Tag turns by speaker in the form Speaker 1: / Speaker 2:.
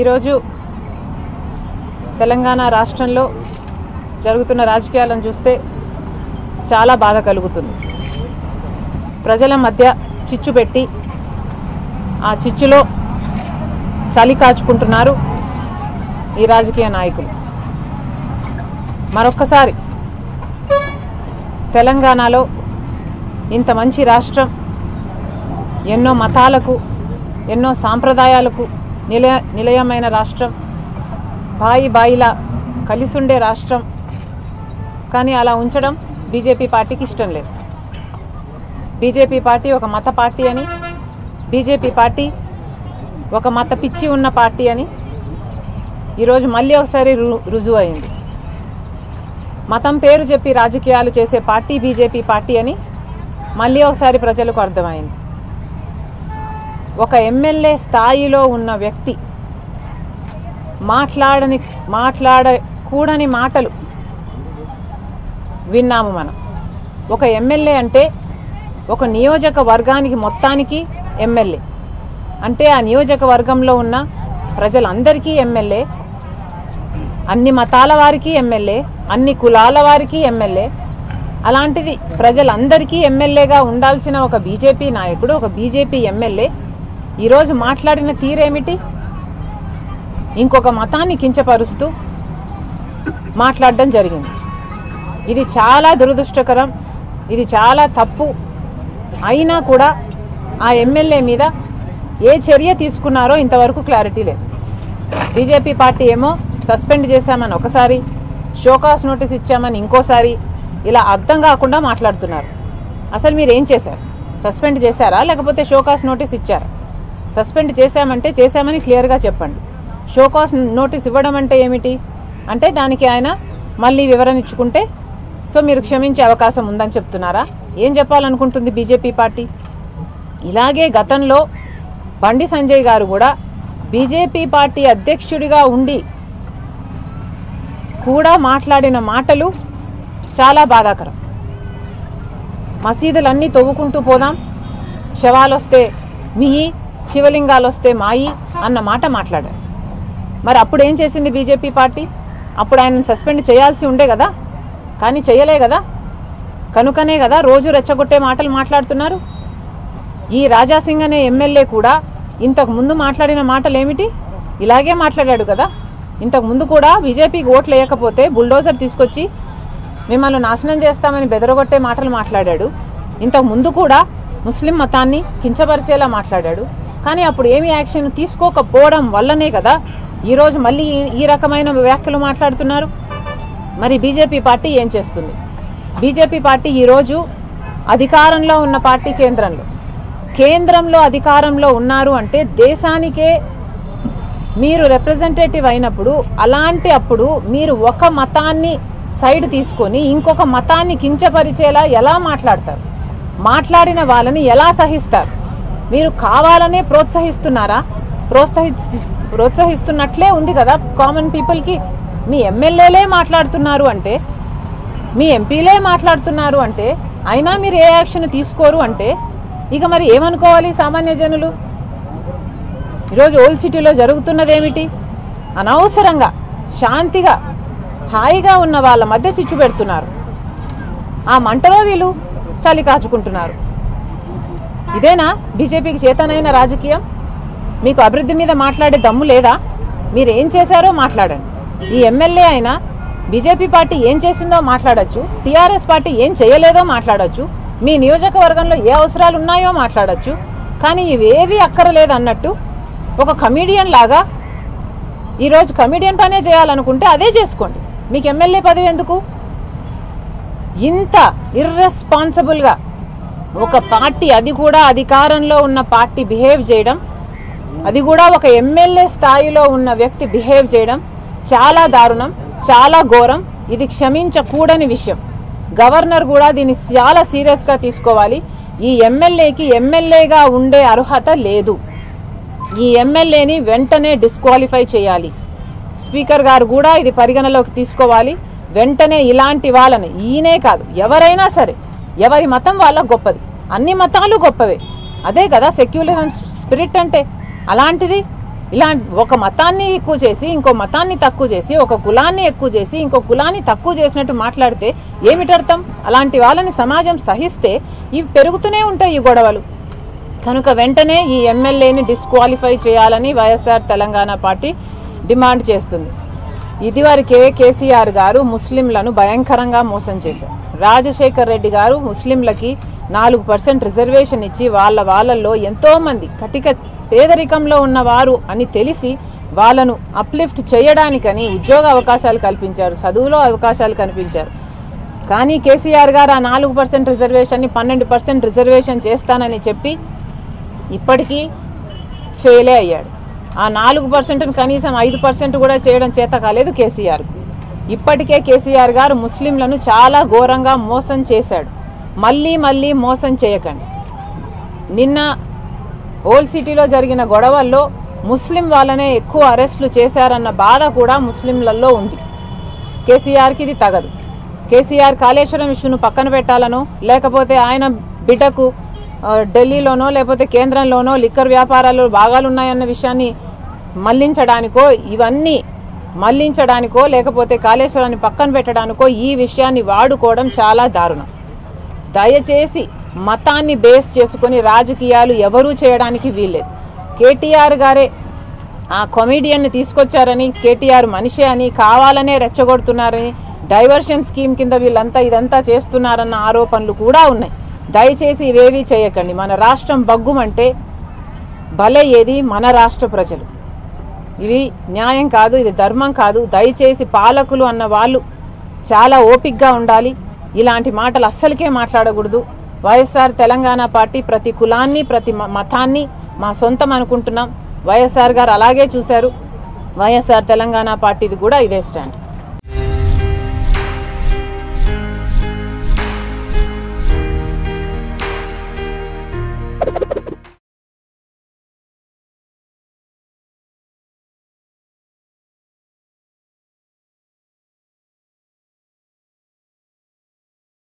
Speaker 1: ఈరోజు తెలంగాణ రాష్ట్రంలో జరుగుతున్న రాజకీయాలను చూస్తే చాలా బాధ కలుగుతుంది. ప్రజల మధ్య చిచ్చు పెట్టి ఆ చిచ్చులో చలి కాచుకుంటున్నారు ఈ రాజకీయ నాయకులు. మరొక్కసారి తెలంగాణలో ఇంత మంచి రాష్ట్రం ఎన్నో మతాలకు ఎన్నో సాంప్రదాయాలకు నిలయ నిలయమైన రాష్ట్రం. బాయి బాయిలా కలిసుండే రాష్ట్రం. కానీ అలా ఉంచడం బీజేపీ పార్టీకి ఇష్టం లేదు. బీజేపీ పార్టీ ఒక మత పార్టీ అని బీజేపీ పార్టీ ఒక మత పిచ్చి ఉన్న పార్టీ అని ఈరోజు మళ్ళీ ఒకసారి రు రుజువు అయింది. మతం పేరు చెప్పి రాజకీయాలు చేసే పార్టీ బీజేపీ పార్టీ అని మళ్ళీ ఒకసారి ప్రజలకు అర్థమైంది. ఒక ఎమ్మెల్యే స్థాయిలో ఉన్న వ్యక్తి మాట్లాడని మాట్లాడకూడని మాటలు విన్నాము మనం. ఒక ఎమ్మెల్యే అంటే ఒక నియోజకవర్గానికి మొత్తానికి ఎమ్మెల్యే. అంటే ఆ నియోజకవర్గంలో ఉన్న ప్రజలందరికీ ఎమ్మెల్యే అన్ని మతాల వారికి ఎమ్మెల్యే అన్ని కులాల వారికి ఎమ్మెల్యే. అలాంటిది ప్రజలందరికీ ఎమ్మెల్యేగా ఉండాల్సిన ఒక బీజేపీ నాయకుడు ఒక బీజేపీ ఎమ్మెల్యే ఈరోజు మాట్లాడిన తీరేమిటి? ఇంకొక మతాన్ని కించపరుస్తూ మాట్లాడడం జరిగింది. ఇది చాలా దురదృష్టకరం ఇది చాలా తప్పు. అయినా కూడా ఆ ఎమ్మెల్యే మీద ఏ చర్య తీసుకున్నారో ఇంతవరకు క్లారిటీ లేదు. బీజేపీ పార్టీ ఏమో సస్పెండ్ చేశామని ఒకసారి షోకాస్ నోటీస్ ఇచ్చామని ఇంకోసారి ఇలా అర్థం కాకుండా మాట్లాడుతున్నారు. అసలు మీరు ఏం చేశారు? సస్పెండ్ చేశారా? లేకపోతే షోకాస్ నోటీస్ ఇచ్చారా? సస్పెండ్ చేశామంటే చేశామని క్లియర్గా చెప్పండి. షోకాస్ నోటీస్ ఇవ్వడం అంటే ఏమిటి? అంటే దానికి ఆయన మళ్ళీ వివరణ ఇచ్చుకుంటే సో మీరు క్షమించే అవకాశం ఉందని చెప్తున్నారా? ఏం చెప్పాలనుకుంటుంది బీజేపీ పార్టీ? ఇలాగే గతంలో బండి సంజయ్ గారు కూడా బీజేపీ పార్టీ అధ్యక్షుడిగా ఉండి కూడా మాట్లాడిన మాటలు చాలా బాధాకరం. మసీదులన్నీ తవ్వుకుంటూ పోదాం. శవాలు వస్తే మీ శివలింగాలు వస్తే మాయి అన్న మాట మాట్లాడారు మరి అప్పుడు ఏం చేసింది బీజేపీ పార్టీ? అప్పుడు ఆయన సస్పెండ్ చేయాల్సి ఉండే కదా? కానీ చేయలే కదా? కనుకనే కదా రోజు రెచ్చగొట్టే మాటలు మాట్లాడుతున్నారు? ఈ రాజాసింగ్ అనే ఎమ్మెల్యే కూడా ఇంతకు ముందు మాట్లాడిన మాటలు ఏమిటి ఇలాగే మాట్లాడాడు కదా? ఇంతకు ముందు కూడా బీజేపీకి ఓట్లు వేయకపోతే బుల్డోజర్ తీసుకొచ్చి మిమ్మల్ని నాశనం చేస్తామని బెదరగొట్టే మాటలు మాట్లాడాడు. ఇంతకు ముందు కూడా ముస్లిం మతాన్ని కించపరిచేలా మాట్లాడాడు. కానీ అప్పుడు ఏమి యాక్షన్ తీసుకోకపోవడం వల్లనే కదా ఈరోజు మళ్ళీ ఈ- ఈ రకమైన వ్యాఖ్యలు మాట్లాడుతున్నారు? మరి బీజేపీ పార్టీ ఏం చేస్తుంది? బీజేపీ పార్టీ ఈరోజు అధికారంలో ఉన్న పార్టీ కేంద్రంలో. కేంద్రంలో అధికారంలో ఉన్నారు అంటే దేశానికే మీరు రిప్రజెంటేటివ్ అయినప్పుడు అలాంటి అప్పుడు మీరు ఒక మతాన్ని సైడ్ తీసుకొని ఇంకొక మతాన్ని కించపరిచేలా ఎలా మాట్లాడతారు? మాట్లాడిన వాళ్ళని ఎలా సహిస్తారు? మీరు కావాలనే ప్రోత్సహిస్తున్నారా? ప్రోత్సహి ప్రోత్సహిస్తున్నట్లే ఉంది కదా కామన్ పీపుల్కి మీ ఎమ్మెల్యేలే మాట్లాడుతున్నారు అంటే మీ ఎంపీలే మాట్లాడుతున్నారు అంటే అయినా మీరు ఏ యాక్షన్ తీసుకోరు అంటే ఇక మరి ఏమనుకోవాలి సామాన్య జనులు? ఈరోజు ఓల్డ్ సిటీలో జరుగుతున్నదేమిటి? అనవసరంగా శాంతిగా హాయిగా ఉన్న వాళ్ళ మధ్య చిచ్చు పెడుతున్నారు. ఆ మంటలో వీళ్ళు చలి కాచుకుంటున్నారు. ఇదేనా? బీజేపీకి చేతనైన రాజకీయం? మీకు అభివృద్ధి మీద మాట్లాడే దమ్ము లేదా? మీరు ఏం చేశారో మాట్లాడండి. ఈ ఎమ్మెల్యే అయినా బీజేపీ పార్టీ ఏం చేసిందో మాట్లాడచ్చు టీఆర్ఎస్ పార్టీ ఏం చేయలేదో మాట్లాడచ్చు మీ నియోజకవర్గంలో ఏ అవసరాలు ఉన్నాయో మాట్లాడచ్చు కానీ ఇవేవి అక్కరలేదు అన్నట్టు ఒక కమీడియన్ లాగా ఈరోజు కమీడియన్ పనే చేయాలనుకుంటే అదే చేసుకోండి. మీకు ఎమ్మెల్యే పదవి ఎందుకు? ఇంత ఇర్రెస్పాన్సిబుల్గా ఒక పార్టీ అది కూడా అధికారంలో ఉన్న పార్టీ బిహేవ్ చేయడం అది కూడా ఒక ఎమ్మెల్యే స్థాయిలో ఉన్న వ్యక్తి బిహేవ్ చేయడం చాలా దారుణం చాలా ఘోరం. ఇది క్షమించకూడని విషయం. గవర్నర్ కూడా దీన్ని చాలా సీరియస్గా తీసుకోవాలి. ఈ ఎమ్మెల్యేకి ఎమ్మెల్యేగా ఉండే అర్హత లేదు. ఈ ఎమ్మెల్యేని వెంటనే డిస్క్వాలిఫై చేయాలి. స్పీకర్ గారు కూడా ఇది పరిగణలోకి తీసుకోవాలి. వెంటనే ఇలాంటి వాళ్ళని ఈయనే కాదు ఎవరైనా సరే ఎవరి మతం వాళ్ళ గొప్పది. అన్ని మతాలు గొప్పవే. అదే కదా సెక్యులర్ స్పిరిట్ అంటే. అలాంటిది ఇలా ఒక మతాన్ని ఎక్కువ చేసి ఇంకో మతాన్ని తక్కువ చేసి ఒక కులాన్ని ఎక్కువ చేసి ఇంకో కులాన్ని తక్కువ చేసినట్టు మాట్లాడితే ఏమిటర్థం అలాంటి వాళ్ళని సమాజం సహిస్తే ఇవి పెరుగుతూనే ఉంటాయి ఈ గొడవలు. కనుక వెంటనే ఈ ఎమ్మెల్యేని డిస్క్వాలిఫై చేయాలని వైఎస్ఆర్ తెలంగాణ పార్టీ డిమాండ్ చేస్తుంది. ఇదివరకే కేసీఆర్ గారు ముస్లింలను భయంకరంగా మోసం చేశారు. రాజశేఖర్ రెడ్డి గారు ముస్లింలకి నాలుగు పర్సెంట్ రిజర్వేషన్ ఇచ్చి వాళ్ళ వాళ్ళల్లో ఎంతోమంది కటిక పేదరికంలో ఉన్నవారు అని తెలిసి వాళ్ళను అప్లిఫ్ట్ చేయడానికని ఉద్యోగ అవకాశాలు కల్పించారు చదువులో అవకాశాలు కల్పించారు. కానీ కేసీఆర్ గారు ఆ నాలుగు పర్సెంట్ రిజర్వేషన్ని పన్నెండు పర్సెంట్ రిజర్వేషన్ చేస్తానని చెప్పి ఇప్పటికీ ఫెయిలే అయ్యాడు. ఆ నాలుగు పర్సెంట్ని కనీసం ఐదు పర్సెంట్ కూడా చేయడం చేత కాలేదు కేసీఆర్ ఇప్పటికే కేసీఆర్ గారు ముస్లింలను చాలా ఘోరంగా మోసం చేశాడు. మళ్ళీ మళ్ళీ మోసం చేయకండి. నిన్న ఓల్డ్ సిటీలో జరిగిన గొడవల్లో ముస్లిం వాళ్ళనే ఎక్కువ అరెస్టులు చేశారన్న బాధ కూడా ముస్లింలలో ఉంది. కేసీఆర్కి ఇది తగదు. కేసీఆర్ కాళేశ్వరం ఇష్యూను పక్కన పెట్టాలనో లేకపోతే ఆయన బిడ్డకు ఢిల్లీలోనో లేకపోతే కేంద్రంలోనో లిక్కర్ వ్యాపారాల్లో భాగాలున్నాయన్న విషయాన్ని మళ్ళించడానికో ఇవన్నీ మళ్ళించడానికో లేకపోతే కాళేశ్వరాన్ని పక్కన పెట్టడానికో ఈ విషయాన్ని వాడుకోవడం చాలా దారుణం. దయచేసి మతాన్ని బేస్ చేసుకొని రాజకీయాలు ఎవరూ చేయడానికి వీల్లేదు. కేటీఆర్ గారే ఆ కమెడియన్ని తీసుకొచ్చారని కేటీఆర్ మనిషే అని కావాలనే రెచ్చగొడుతున్నారని డైవర్షన్ స్కీమ్ కింద వీళ్ళంతా ఇదంతా చేస్తున్నారన్న ఆరోపణలు కూడా ఉన్నాయి. దయచేసి ఇవేవీ చేయకండి. మన రాష్ట్రం బగ్గుమంటే భలే ఏది మన రాష్ట్ర ప్రజలు. ఇవి న్యాయం కాదు ఇది ధర్మం కాదు. దయచేసి పాలకులు అన్న వాళ్ళు చాలా ఓపిగ్గా ఉండాలి. ఇలాంటి మాటలు అస్సలకే మాట్లాడకూడదు. వైఎస్ఆర్ తెలంగాణ పార్టీ ప్రతి కులాన్ని ప్రతి మ- మతాన్ని మా సొంతం అనుకుంటున్నాం. వైఎస్ఆర్ గారు అలాగే చూశారు. వైఎస్ఆర్ తెలంగాణ పార్టీది కూడా ఇదే స్టాండ్.